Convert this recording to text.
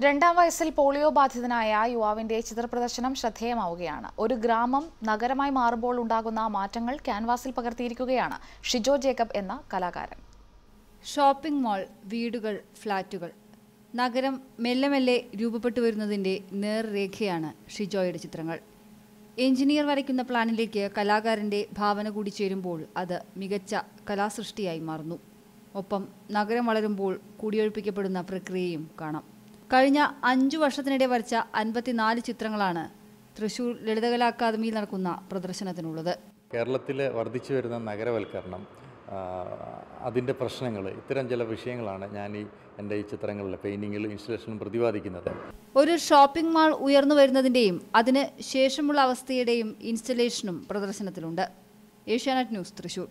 രണ്ടാം വയസ്സിൽ പോളിയോ ബാധിതനായ യുവാവിന്റെ ചിത്രപ്രദർശനം ശ്രദ്ധേയമാവുകയാണ്. ഒരു ഗ്രാമം നഗരമായി മാറുമ്പോൾ ഉണ്ടാകുന്ന മാറ്റങ്ങൾ ക്യാൻവാസിൽ പകർത്തിയിരിക്കുകയാണ് ഷിജോ ജേക്കബ് എന്ന കലാകാരൻ. ഷോപ്പിംഗ് മാൾ വീടുകൾ ഫ്ളാറ്റുകൾ. നഗരം മെല്ലെ മെല്ലെ രൂപപ്പെട്ടു വരുന്നതിന്റെ നേർരേഖയാണ് ഷിജോയുടെ ചിത്രങ്ങൾ. എഞ്ചിനീയർ വരയ്ക്കുന്ന പ്ലാനിലേക്ക് കലാകാരന്റെ ഭാവന കൂടി ചേരുമ്പോൾ അത് മികച്ച കലാസൃഷ്ടിയായി മാറുന്നു. ഒപ്പം നഗരം വളരുമ്പോൾ കുടിയൊഴിപ്പിക്കപ്പെടുന്ന പ്രക്രിയയും കാണാം. കഴിഞ്ഞ അഞ്ചു വർഷത്തിനിടെ വരച്ച അൻപത്തിനാല് ചിത്രങ്ങളാണ് തൃശൂർ ലളിതകലാ അക്കാദമിയിൽ നടക്കുന്ന പ്രദർശനത്തിനുള്ളത്. കേരളത്തിലെ വർദ്ധിച്ചു വരുന്ന നഗരവൽക്കരണം അതിന്റെ പ്രശ്നങ്ങൾ ഇത്തരം ചില വിഷയങ്ങളാണ് ഞാൻ ഈ എന്റെ ഈ ചിത്രങ്ങളിൽ പെയിന്റിങ്ങിലും ഇൻസ്റ്റലേഷനും പ്രതിപാദിക്കുന്നത്. ഒരു ഷോപ്പിംഗ് മാൾ ഉയർന്നു വരുന്നതിന്റെയും അതിന് ശേഷമുള്ള അവസ്ഥയുടെയും ഇൻസ്റ്റലേഷനും പ്രദർശനത്തിലുണ്ട്. ഏഷ്യാനെറ്റ് ന്യൂസ് തൃശൂർ.